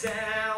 sound.